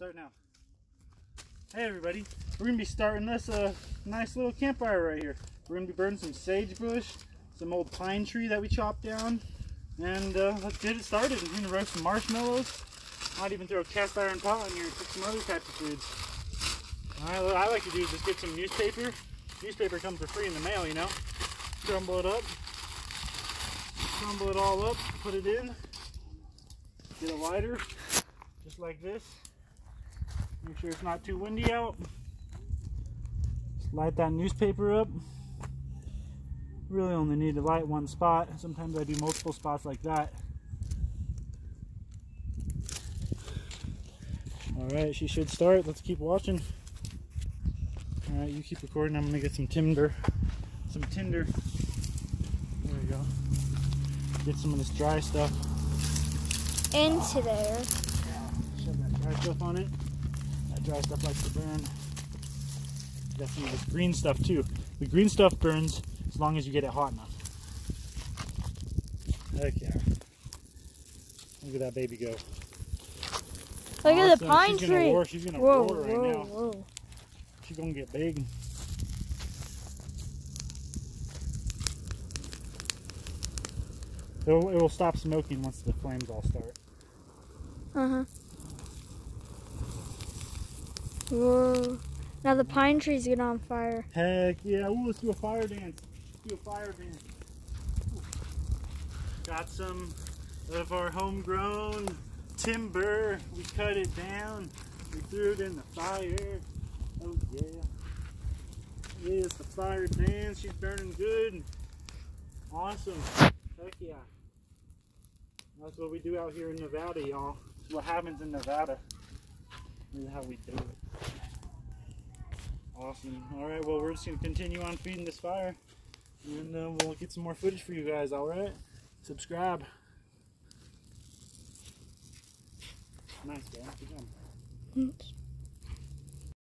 Start now. Hey everybody, we're gonna be starting this uh, nice little campfire right here. We're gonna be burning some sagebush, some old pine tree that we chopped down, and uh, let's get it started. We're gonna roast some marshmallows. Might even throw a cast iron pot in here and cook some other types of foods. Alright, what I like to do is just get some newspaper. Newspaper comes for free in the mail, you know. Crumble it up. Crumble it all up, put it in. Get a lighter, just like this. Make sure it's not too windy out. Just light that newspaper up. Really only need to light one spot. Sometimes I do multiple spots like that. Alright, she should start. Let's keep watching. Alright, you keep recording. I'm gonna get some timber. Some tinder. There we go. Get some of this dry stuff. into there. Yeah, Shove that dry stuff on it. That dry stuff likes to burn. Got some of this green stuff too. The green stuff burns as long as you get it hot enough. Heck yeah. Look at that baby go. Look at the pine She's tree. roar. She's gonna Whoa, roar right whoa, now. whoa. She's gonna get big. It'll, it will stop smoking once the flames all start. Uh huh. Whoa. Now the pine trees get on fire. Heck yeah, Ooh, let's do a fire dance. Let's do a fire dance. Ooh. Got some of our homegrown timber. We cut it down. We threw it in the fire. Oh yeah. Yeah, it's the fire dance. She's burning good. Awesome. Heck yeah. That's what we do out here in Nevada, y'all. It's what happens in Nevada. This is how we do it. Awesome. All right, well, we're just going to continue on feeding this fire. And uh, we'll get some more footage for you guys, all right? Subscribe. Nice. Good job. Oops.